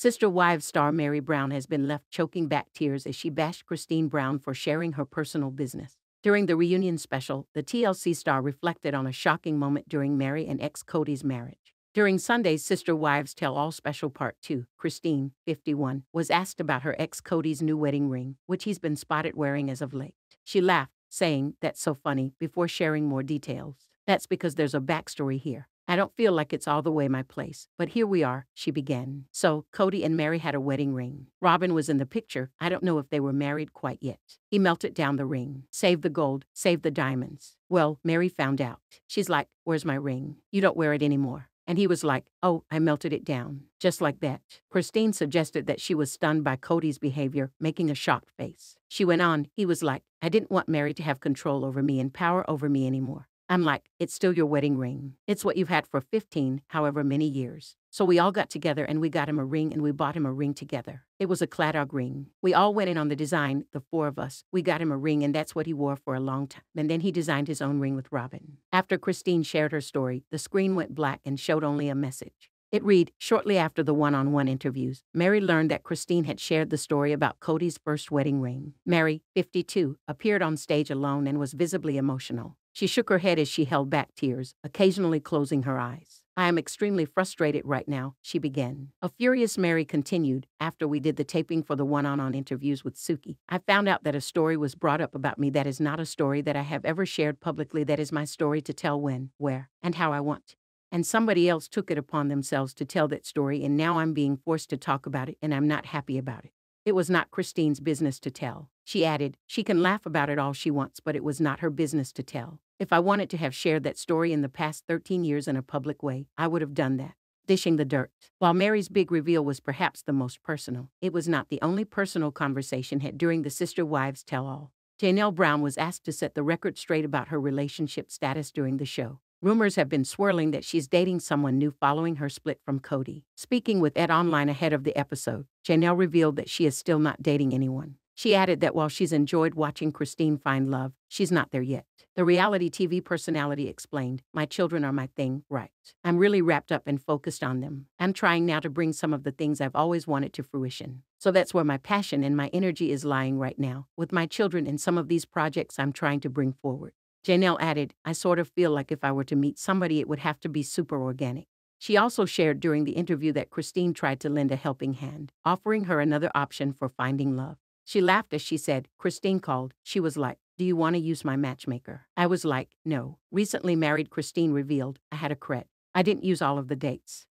Sister Wives star Meri Brown has been left choking back tears as she bashed Christine Brown for sharing her personal business. During the reunion special, the TLC star reflected on a shocking moment during Meri and ex Kody's marriage. During Sunday's Sister Wives Tell All Special Part 2, Christine, 51, was asked about her ex Kody's new wedding ring, which he's been spotted wearing as of late. She laughed, saying, That's so funny, before sharing more details. That's because there's a backstory here. I don't feel like it's all the way my place, but here we are, she began. So, Kody and Meri had a wedding ring. Robyn was in the picture. I don't know if they were married quite yet. He melted down the ring. Save the gold, save the diamonds. Well, Meri found out. She's like, Where's my ring? You don't wear it anymore. And he was like, Oh, I melted it down. Just like that. Christine suggested that she was stunned by Kody's behavior, making a shocked face. She went on, He was like, I didn't want Meri to have control over me and power over me anymore. I'm like, it's still your wedding ring. It's what you've had for 15, however many years. So we all got together and we got him a ring and we bought him a ring together. It was a Claddagh ring. We all went in on the design, the four of us. We got him a ring and that's what he wore for a long time. And then he designed his own ring with Robyn. After Christine shared her story, the screen went black and showed only a message. It read Shortly after the one on one interviews, Meri learned that Christine had shared the story about Kody's first wedding ring. Meri, 52, appeared on stage alone and was visibly emotional. She shook her head as she held back tears, occasionally closing her eyes. I am extremely frustrated right now, she began. A furious Meri continued, after we did the taping for the one on one interviews with Suki. I found out that a story was brought up about me that is not a story that I have ever shared publicly, that is my story to tell when, where, and how I want. And somebody else took it upon themselves to tell that story, and now I'm being forced to talk about it, and I'm not happy about it. It was not Christine's business to tell. She added, She can laugh about it all she wants, but it was not her business to tell. If I wanted to have shared that story in the past 13 years in a public way, I would have done that. Dishing the dirt. While Meri's big reveal was perhaps the most personal, it was not the only personal conversation had during the Sister Wives Tell All. Janelle Brown was asked to set the record straight about her relationship status during the show. Rumors have been swirling that she's dating someone new following her split from Kody. Speaking with ET Online ahead of the episode, Janelle revealed that she is still not dating anyone. She added that while she's enjoyed watching Christine find love, she's not there yet. The reality TV personality explained, My children are my thing, right. I'm really wrapped up and focused on them. I'm trying now to bring some of the things I've always wanted to fruition. So that's where my passion and my energy is lying right now, with my children and some of these projects I'm trying to bring forward. Janelle added, I sort of feel like if I were to meet somebody, it would have to be super organic. She also shared during the interview that Christine tried to lend a helping hand, offering her another option for finding love. She laughed as she said, Christine called. She was like, Do you want to use my matchmaker? I was like, No. Recently married Christine revealed, I had a cret. I didn't use all of the dates.